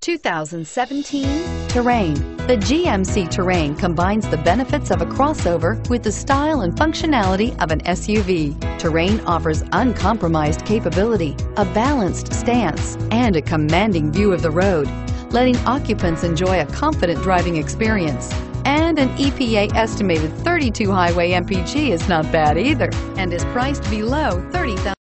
2017 Terrain. The GMC Terrain combines the benefits of a crossover with the style and functionality of an SUV. Terrain offers uncompromised capability, a balanced stance, and a commanding view of the road, letting occupants enjoy a confident driving experience. And an EPA estimated 32 highway MPG is not bad either and is priced below 30000